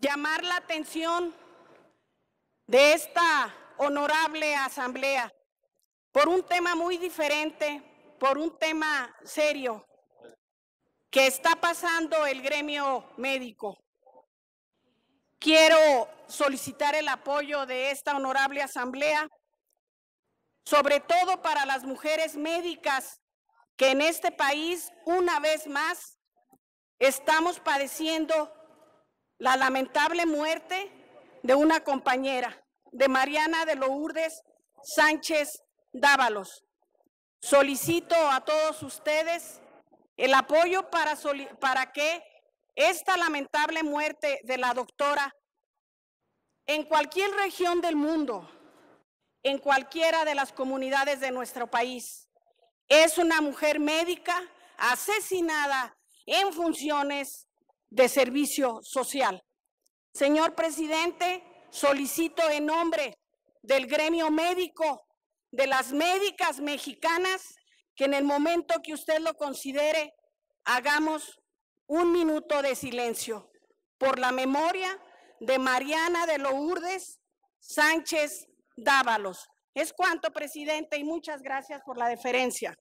Llamar la atención de esta honorable asamblea por un tema muy diferente, por un tema serio que está pasando el gremio médico. Quiero solicitar el apoyo de esta honorable asamblea, sobre todo para las mujeres médicas que en este país, una vez más, estamos padeciendo la lamentable muerte de una compañera, de Mariana de Lourdes Sánchez Dávalos. Solicito a todos ustedes el apoyo para, para que esta lamentable muerte de la doctora en cualquier región del mundo, en cualquiera de las comunidades de nuestro país, es una mujer médica asesinada en funciones de servicio social. Señor presidente, solicito en nombre del gremio médico, de las médicas mexicanas, que en el momento que usted lo considere, hagamos un minuto de silencio por la memoria de Mariana de Lourdes Sánchez Dávalos. Es cuanto, presidente, y muchas gracias por la deferencia.